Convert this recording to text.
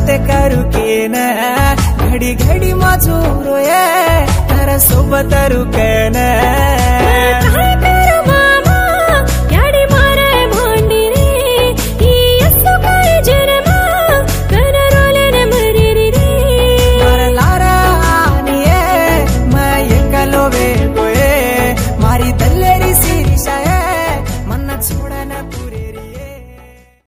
वाते न घडी घडी माझो रोये तर सोबत रुकेन